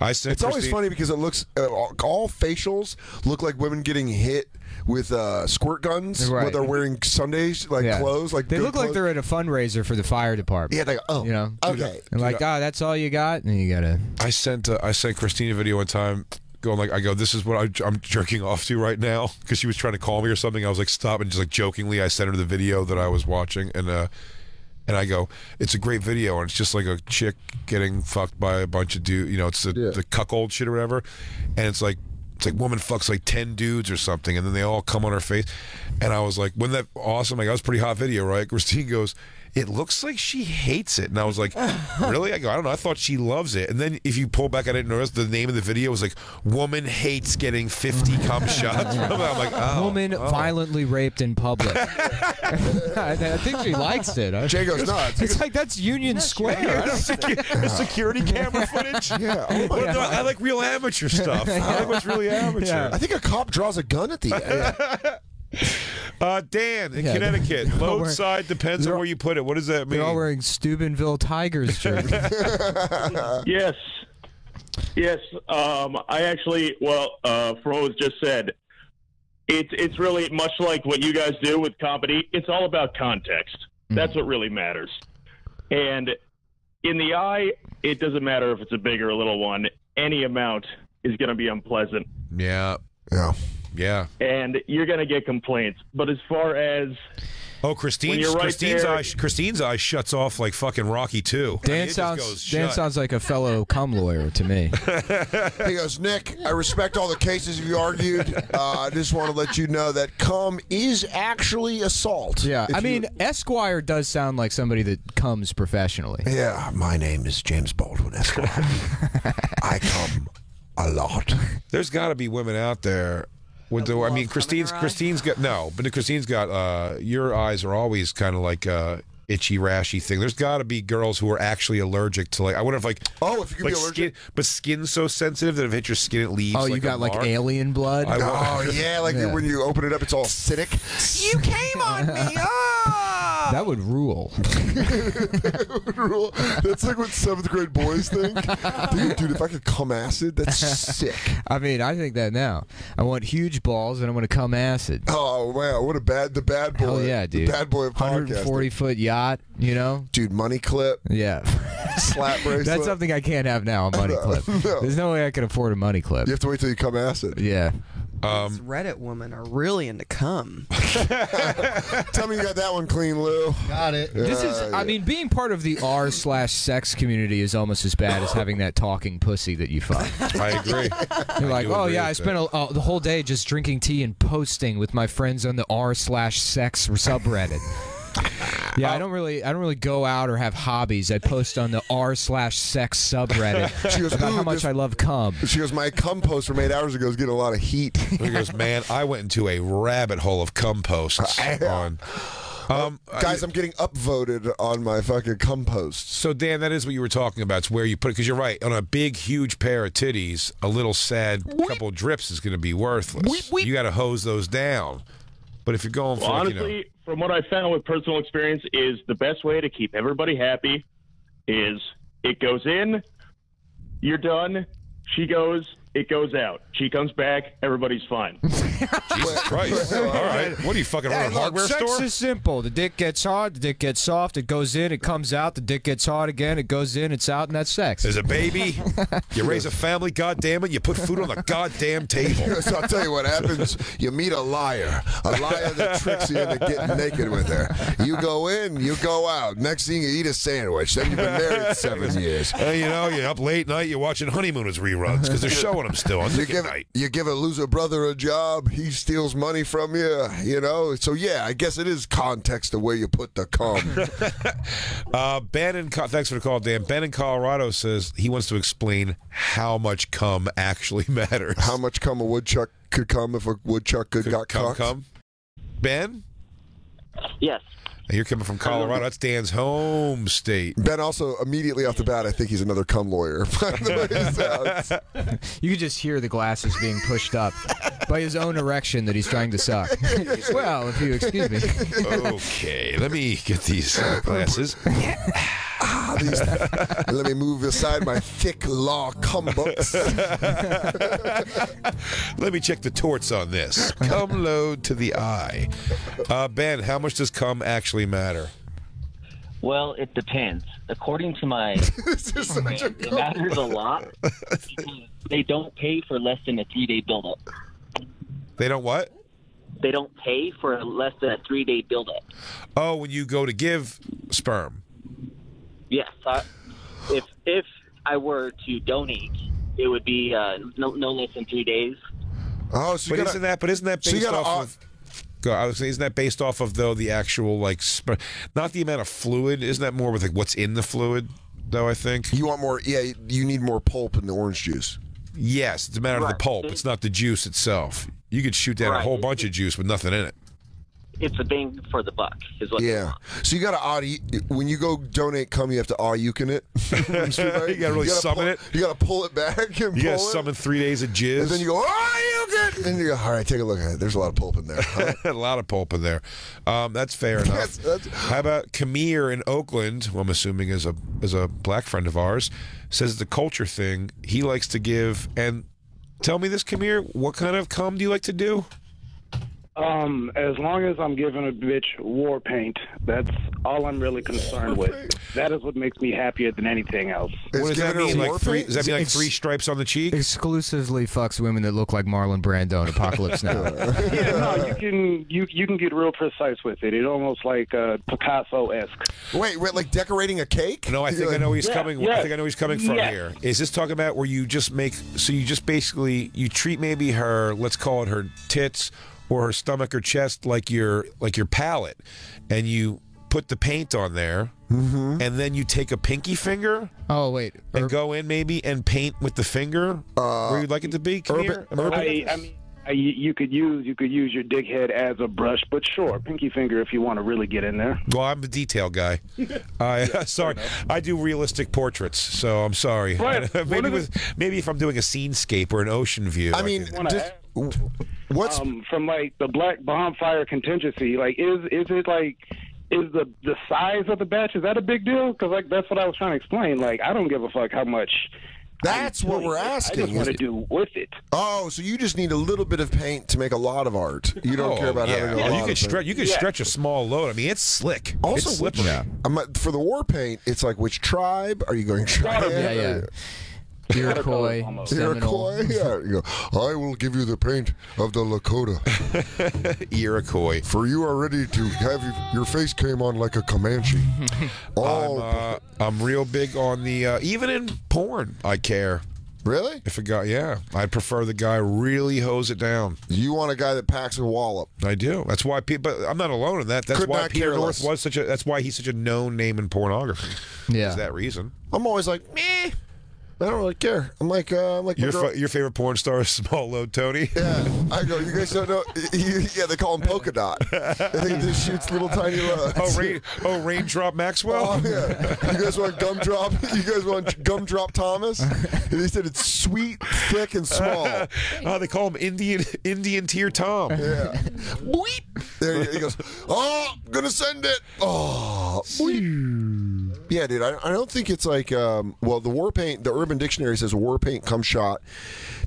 I sent It's always Christine- funny because it looks uh, all all facials look like women getting hit with uh, squirt guns when Right. they're wearing Sunday like Yeah. clothes. Like they good look like they're at a fundraiser for the fire department. yeah. They go, oh, You know, okay. and like, oh, that's all you got, and you gotta. I sent uh, I sent Christine a video one time going like I go this is what I, I'm jerking off to right now because she was trying to call me or something I was like stop and just like jokingly I sent her the video that I was watching and uh and I go it's a great video and it's just like a chick getting fucked by a bunch of dudes you know it's the, Yeah. the cuckold shit or whatever and it's like it's like woman fucks like 10 dudes or something and then they all come on her face. And I was like wasn't that awesome? Like that was pretty hot video right? Christine goes it looks like she hates it. And I was like, really? I go, I don't know. I thought she loves it. And then if you pull back, I didn't notice the name of the video was like, woman hates getting 50 cum shots. I'm like, oh. Woman oh. violently raped in public. I, I think she likes it. I- Jay goes nuts. It's like that's Union Square. I don't- Secu- security camera footage. Yeah. Oh my What do I, I like real amateur stuff. I like what's really amateur. I think a cop draws a gun at the end. Uh, Dan in Yeah. Connecticut. They're Load wearing- side depends on where you put it. What does that mean? They're all wearing Steubenville Tigers jerseys. Yes. Yes. Um, I actually, well, uh, from what was just said, it's it's really much like what you guys do with comedy. It's all about context. That's what really matters. And in the eye, it doesn't matter if it's a big or a little one. Any amount is going to be unpleasant, yeah. Yeah. Yeah. and you're going to get complaints. But as far as Oh, Christine's right Christine's there- eye Christine's eye shuts off like fucking Rocky too. I mean, Dan sounds Dan shut. sounds like a fellow cum lawyer to me. He goes, Nick, I respect all the cases you argued. Uh, I just want to let you know that cum is actually assault. Yeah, If I mean, Esquire does sound like somebody that comes professionally. Yeah, my name is James Baldwin Esquire. I come a lot. There's got to be women out there with the. I mean, Christine's Christine's got no, but Christine's got. uh Your eyes are always kind of like uh itchy, rashy thing. There's got to be girls who are actually allergic to like. I wonder if like. Oh, if you could like be allergic. Skin, but skin's so sensitive that if it hits your skin, it leaves. Oh, you like, got a like mark. alien blood. I- Oh yeah, like Yeah. when you open it up, it's all acidic. You came on me. Ah! that would rule. That's like what seventh grade boys think. Dude, dude, if I could cum acid, that's sick. I mean, I think that now. I want huge balls and I want to cum acid. Oh wow, what a bad the bad boy. Hell yeah, dude. The bad boy of podcasting. 140 foot yacht, you know? Dude, money clip, Yeah. slap bracelet. That's something I can't have now, a money clip. No. There's no way I can afford a money clip. You have to wait till you cum acid. Yeah. These Reddit women are really into cum. Tell me you got that one clean, Lou. Got it. This is, I mean, being part of the r slash sex community is almost as bad as having that talking pussy that you fuck. I agree. You're like, oh yeah, I spent a, uh, the whole day just drinking tea and posting with my friends on the r slash sex subreddit. Yeah, I don't really, I don't really go out or have hobbies. I post on the r slash sex subreddit She goes, about how much this- I love cum. She goes, my cum post from eight hours ago is getting a lot of heat. He goes, man, I went into a rabbit hole of cum posts on. Um, Guys, I'm getting upvoted on my fucking cum posts. So Dan, that is what you were talking about. It's where you put it because you're right. On a big, huge pair of titties, a little sad couple drips is going to be worthless. You got to hose those down. But if you're going for, Well, like, honestly, you know, from what I found with personal experience, is the best way to keep everybody happy is it goes in, you're done, she goes, it goes out. She comes back, everybody's fine. Jesus Christ! All right, what are you fucking running a hardware sex store? is simple. The dick gets hard, the dick gets soft, it goes in, it comes out, the dick gets hard again, it goes in, it's out, and that's sex. There's a baby. You raise a family. God damn it! You put food on the goddamn table. so I'll tell you what happens. You meet a liar, a liar that tricks you into getting naked with her. You go in, you go out. Next thing you eat a sandwich. Then you've been married seven years. Hey, you know, you're up late night. You're watching Honeymooners reruns because they're showing them still on You give, Night. you give a loser brother a job, he steals money from you, you know? So, yeah, I guess it is context of where you put the cum. Uh, ben in thanks for the call, Dan. Ben in Colorado says he wants to explain how much cum actually matters. How much cum a woodchuck could come if a woodchuck could, got cum cum? Ben, Yes. You're coming from Colorado. That's Dan's home state. Ben also immediately off the bat, I think he's another cum lawyer. By the way it sounds. You could just hear the glasses being pushed up by his own erection that he's trying to suck. well, if you excuse me. Okay, let me get these uh, glasses. These- let me move aside my thick law cum books. Let me check the torts on this. Cum load to the eye. Uh, ben, how much does cum actually matter? Well, it depends. According to my, it matters a lot. because They don't pay for less than a three-day buildup. They don't what? They don't pay for less than a three-day buildup. Oh, when you go to give sperm. Yes, I, if if I were to donate, it would be uh, no no less than three days. Oh, so but gotta, isn't that? But isn't that so based gotta off au- of? Go, I was saying, isn't that based off of though the actual like, sper- not the amount of fluid? Isn't that more with like what's in the fluid? Though I think you want more? Yeah, you need more pulp in the orange juice. yes, it's a matter of the pulp. It's not the juice itself. You could shoot down a whole bunch of juice with nothing in it. It's a bang for the buck, is what. Yeah. So you got to odd when you go donate cum, you have to all you can it. you You gotta really summon it. You got to pull it back and You gotta it. summon three days of jizz. and then you go, oh, you can. And you go, all right, take a look at it. There's a lot of pulp in there. Huh? a lot of pulp in there. Um, that's fair enough. That's- that's- How about Kamir in Oakland? Who I'm assuming is a is a black friend of ours. Says the culture thing. He likes to give. And tell me this, Kamir. What kind of cum do you like to do? Um, as long as I'm giving a bitch war paint, that's all I'm really concerned with. That is what makes me happier than anything else. What does that mean? Like three? Does that mean like three stripes on the cheek? Exclusively fucks women that look like Marlon Brando in Apocalypse Now. yeah, no, you can you you can get real precise with it. It almost like uh, Picasso esque. Wait, wait, like decorating a cake? No, I think I know where he's Yeah, coming. yeah. I think I know where he's coming from Yeah. here. Is this talking about where you just make? So you just basically you treat maybe her, let's call it her tits or her stomach or chest like your like your palate, and you put the paint on there, Mm-hmm. and then you take a pinky finger. Oh wait, and go in maybe and paint with the finger where you'd like it to be. Come here. Am I? I, I mean, I, you you could use you could use your dick head as a brush, but sure, pinky finger if you want to really get in there. Well, I'm a detail guy. I sorry, I do realistic portraits, so I'm sorry. Right. maybe with maybe if I'm doing a scenescape or an ocean view. I mean, can- just, what's um, from like the Black Bonfire contingency? Like, is is it like is the the size of the batch is that a big deal? Because like that's what I was trying to explain. Like, I don't give a fuck how much. That's what we're asking. I just want to do with it. Oh, so you just need a little bit of paint to make a lot of art. You don't Oh, care about yeah. having a Oh, lot you of could stretch. paint. You could stretch a small load. I mean, it's slick. Also, it's which, slippery. I'm not- for the war paint, it's like which tribe are you going? Tribe? Yeah, yeah. Iroquois, Iroquois. Yeah. You go, I will give you the paint of the Lakota. Iroquois. For you are ready to have your, your face came on like a Comanche. oh, I'm, uh, I'm real big on the uh, even in porn. I care. Really? If a guy, yeah, I prefer the guy really hose it down. You want a guy that packs a wallop. I do. That's why people. But I'm not alone in that. That's Could why Peter North less. was such a. That's why he's such a known name in pornography. Yeah. Is that reason? I'm always like, meh. I don't really care. I'm like, uh, I'm like Your fa- your favorite porn star is Small Load Tony. Yeah, I go. You guys don't know. Yeah, they call him polka dot. I think shoots little tiny loads. Oh, rain, oh, raindrop Maxwell. Oh yeah. You guys want gumdrop? You guys want gumdrop Thomas? And he said it's sweet, thick, and small. oh, they call him Indian Indian Tear Tom. Yeah. Boop. There he goes. Oh, gonna send it. Oh. boop. Yeah, dude. I, I don't think it's like. Um, well, the war paint. The Urban Dictionary says war paint comes shot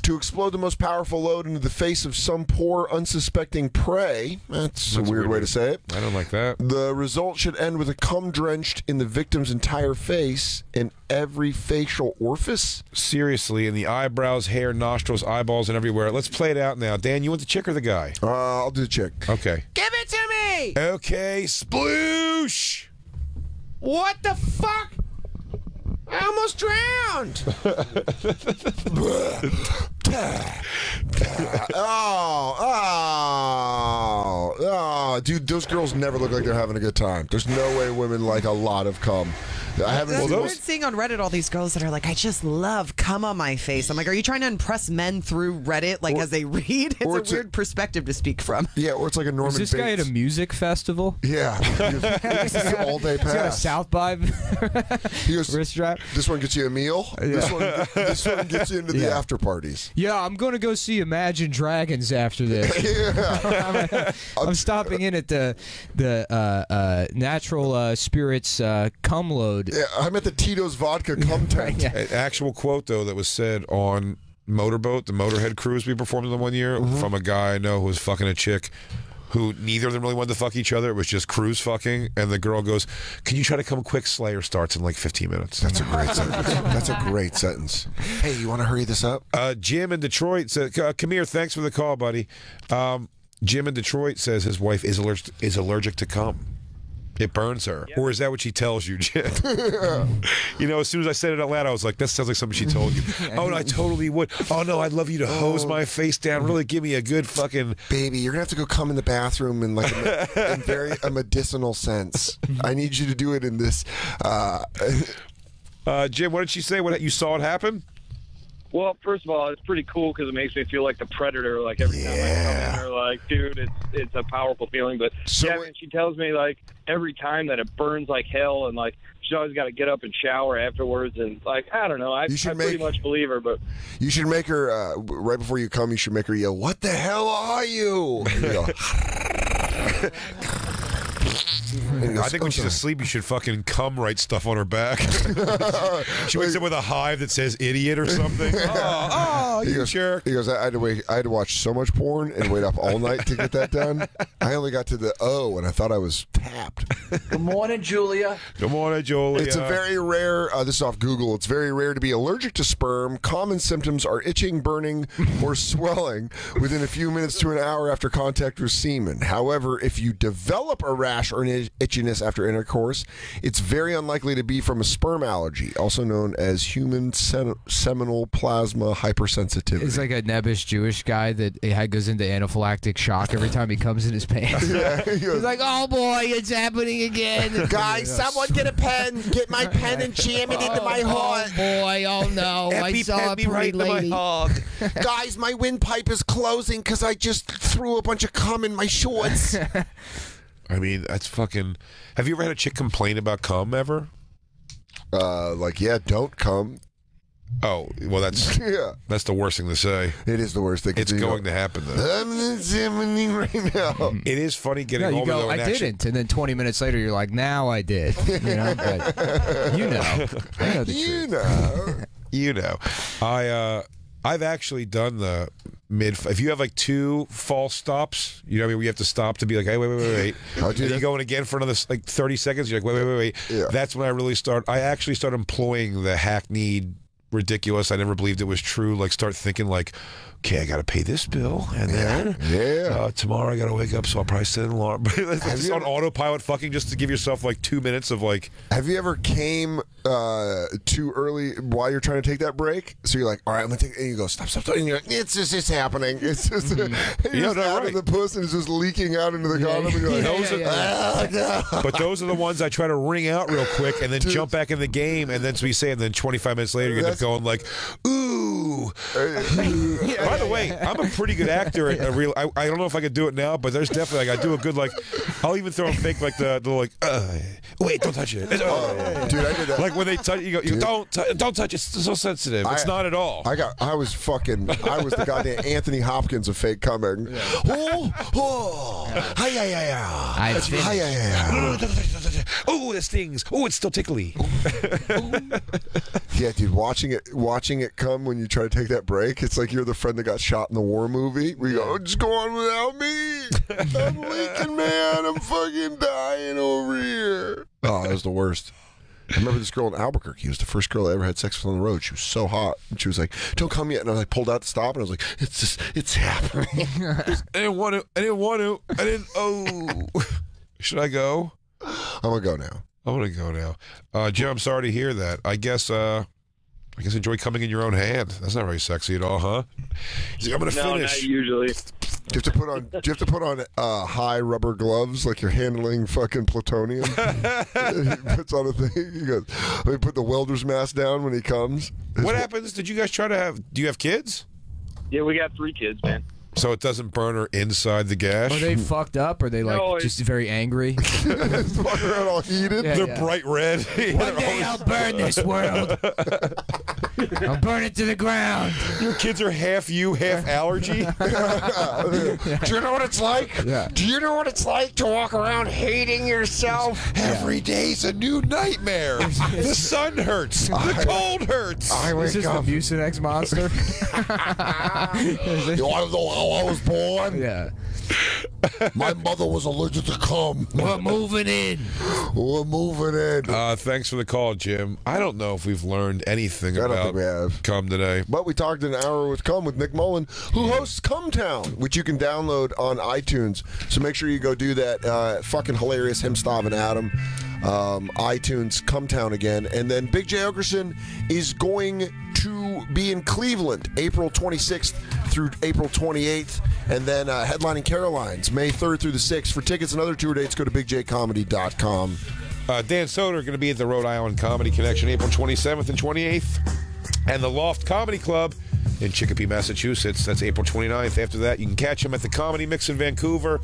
to explode the most powerful load into the face of some poor, unsuspecting prey. That's, a weird, way to say it. I don't like that. The result should end with a cum drenched in the victim's entire face and every facial orifice. Seriously, in the eyebrows, hair, nostrils, eyeballs, and everywhere. Let's play it out now. Dan, you want the chick or the guy? Uh, I'll do the chick. Okay. Give it to me! Okay, sploosh. What the fuck? I almost drowned. oh, oh, oh, dude, those girls never look like they're having a good time. There's no way women like a lot of cum. I haven't That's seen weird seeing on Reddit all these girls that are like, I just love cum on my face. I'm like, are you trying to impress men through Reddit, like as they read? It's or a it's a- weird perspective to speak from. Yeah, or it's like a Norman Is this guy at a music festival? Yeah, this is all day He's got a pass. South by He goes, wrist strap. This one gets you a meal. This one, this one gets you into the after parties. Yeah, I'm going to go see Imagine Dragons after this. yeah. I'm, I'm stopping in at the the uh, uh, Natural uh, Spirits uh, cum load. Yeah, I'm at the Tito's vodka cum tent. An actual quote though that was said on Motorboat, the Motorhead cruise we performed on one year, Mm-hmm. from a guy I know who was fucking a chick. Who neither of them really wanted to fuck each other. It was just cruise fucking, and the girl goes, "Can you try to come quick? Slayer starts in like 15 minutes." That's a great sentence. That's a great sentence. Hey, you want to hurry this up? Uh, Jim in Detroit said, uh, "Come here, thanks for the call, buddy." Um, Jim in Detroit says his wife is allergic is allergic to cum. It burns her, or is that what she tells you, Jim? you know, as soon as I said it out loud, I was like, "That sounds like something she told you." oh no, I totally would. Oh no, I'd love you to hose my face down. Really, give me a good fucking. Baby, you're gonna have to go come in the bathroom in like a, in very a medicinal sense. I need you to do it in this. Uh, Uh, Jim, what did she say? What you saw it happen? Well, first of all, it's pretty cool because it makes me feel like the predator. Like every time I come in, or like, dude, it's it's a powerful feeling. But yeah, man, she tells me like every time that it burns like hell, and like she's always got to get up and shower afterwards, and like I don't know, I, I You should pretty make- much believe her. But you should make her uh, right before you come. You should make her yell, "What the hell are you?" I think when "Oh, she's asleep, you should fucking cum write stuff on her back. she wakes up with a hive that says "idiot" or something. oh, oh, he you goes, jerk. He goes, I had to wait. I had to watch so much porn and wait up all night to get that done. I only got to the O, and I thought I was tapped. Good morning, Julia. Good morning, Julia. It's a very rare. Uh, this is off Google. It's very rare to be allergic to sperm. Common symptoms are itching, burning, or swelling within a few minutes to an hour after contact with semen. However, if you develop a rash or an itchiness after intercourse, it's very unlikely to be from a sperm allergy, also known as human sen- seminal plasma hypersensitivity. It's like a nebbish Jewish guy that had- goes into anaphylactic shock every time he comes in his pants. Yeah, he He's like, oh boy, it's happening again. Guys, someone get a pen. Get my pen and jam it into my heart. Oh boy, oh no, I saw a pretty lady. Guys, my windpipe is closing because I just threw a bunch of cum in my shorts. I mean, that's fucking. Have you ever had a chick complain about cum ever? Uh, like, yeah, don't come. Oh, well, that's Yeah. that's the worst thing to say. It is the worst thing. It's to do. going to happen though. I'm examining right now. It is funny getting No, you home go, though, I and didn't, and then 20 minutes later, you're like, now I did. You know, but you know, I know the You truth. know. you know, I uh, I've actually done the mid. If you have like two false stops, you know, what I mean, we have to stop to be like, hey, wait, wait, wait, wait. I'll do and that. you going again for another like thirty seconds. You're like, wait, wait, wait, wait. Yeah. That's when I really start. I actually start employing the hackneyed. Ridiculous. I never believed it was true. Like, start thinking like, okay, I got to pay this bill, and then Yeah. uh, tomorrow I got to wake up, so I'll probably set an alarm. But it's Have you on ever- autopilot, fucking, just to give yourself like two minutes of like, Have you ever came uh, too early while you're trying to take that break? So you're like, all right, I'm gonna take, and you go, stop, stop, stop, and you're like, it's just, it's happening. It's just, you're Yeah, out right. of the puss and it's just leaking out into the condom. And you're like, Those are- "Ah, no." But those are the ones I try to ring out real quick and then jump back in the game. And then, so we say, and then 25 minutes later, you end up going like, ooh. By the way, I'm a pretty good actor. At a real, I, I don't know if I could do it now, but there's definitely like I do a good like. I'll even throw a fake like the, the like. Uh, wait, don't touch it. Uh, Dude, I did that. Like when they touch, you go, you don't, t- don't touch it. It's so sensitive. It's I- not at all. I got. I was fucking. I was the goddamn Anthony Hopkins of fake coming. Oh, oh, hi, hi, hi, hi. I've Hi, hi, hi, hi. oh, this stings. Oh, it's still tickly. Yeah, dude, watching it, watching it come when you try to take that break, it's like you're the friend that got shot in the war movie. Where you go, oh, just go on without me. I'm leaking, man. I'm fucking dying over here. Oh, that was the worst. I remember this girl in Albuquerque. It was the first girl I ever had sex with on the road. She was so hot, and she was like, "Don't come yet." And I like pulled out to stop, and I was like, "It's just, it's happening." I didn't want to. I didn't want to. I didn't. Oh, should I go? I'm gonna go now. I'm gonna go now. Uh, Jim, I'm sorry to hear that. I guess. Uh, I guess enjoy coming in your own hand. That's not very sexy at all, huh? He's like, I'm gonna No, finish. not usually. Do you have to put on? Do you have to put on uh, high rubber gloves like you're handling fucking plutonium? he puts on a thing. He goes, "Let me put the welder's mask down when he comes." What happens? Did you guys try to have? Do you have kids? Yeah, we got three kids, man. So it doesn't burn her inside the gash. Are they fucked up? Are they like No, it's- just very angry? Fucking around all heated. Yeah, They're yeah. bright red. One day I'll burn this world. I'll burn it to the ground. Your kids are half you, half allergy. Do you know what it's like? Yeah. Do you know what it's like to walk around hating yourself? Every day's a new nightmare. the sun hurts. The cold hurts. I Is wake this the up. Mucinex monster? You want to know how I was born? yeah. My mother was allergic to cum. We're moving in. We're moving in. Uh, thanks for the call, Jim. I don't know if we've learned anything I don't about think we have. cum today. But we talked an hour with Cum with Nick Mullen, who hosts Cumtown, which you can download on iTunes. So make sure you go do that. Uh, fucking hilarious, him, Stav, and Adam. Um, iTunes, Cumtown again. And then Big Jay Oakerson is going to be in Cleveland April 26th through April 28th. And then uh, headlining Carolines May 3rd through the 6th. For tickets and other tour dates, go to bigjcomedy.com. Uh, Dan Soder going to be at the Rhode Island Comedy Connection April 27th and 28th. And the Loft Comedy Club in Chicopee, Massachusetts. That's April 29th. After that, you can catch him at the Comedy Mix in Vancouver,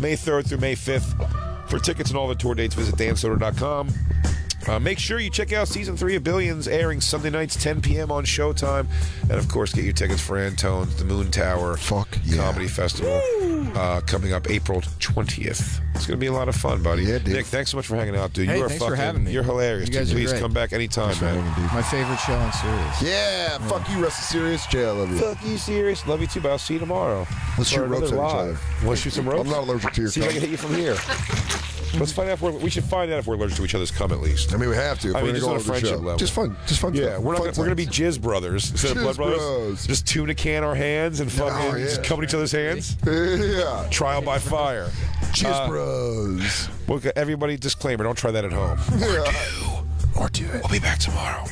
May 3rd through May 5th. For tickets and all the tour dates, visit dansoder.com. Uh, make sure you check out season three of Billions, airing Sunday nights, 10 p.m. on Showtime. And of course, get your tickets for Antone's, the Moontower Fuck yeah. Comedy Festival. Uh, coming up April 20th. It's going to be a lot of fun, buddy. Yeah, dude. Nick, thanks so much for hanging out, dude. Hey, you are thanks for having me. You're hilarious. You guys dude. are Please great. come back anytime, man. My favorite show on Sirius. Yeah, fuck you, Rusty Serious. Jay, I love you. Fuck you, Sirius. Love you too, but I'll see you tomorrow. Let's For shoot ropes another at each other. Want to shoot some ropes? I'm not allergic to your See if I cum. can hit you from here. Let's find out if we're, we should find out if we're allergic to each other's cum at least. I mean, we have to. I mean, just on a friendship level. Just fun. Just fun Yeah, stuff. we're not. Fun Gonna, we're gonna be jizz brothers instead of Jizz blood brothers. bros. Just tuna can our hands and fucking Oh, yeah. just come in each other's hands. Yeah. Trial by fire. Jizz Uh, bros. Well, everybody, disclaimer: don't try that at home. Yeah. Or do it. We'll be back tomorrow.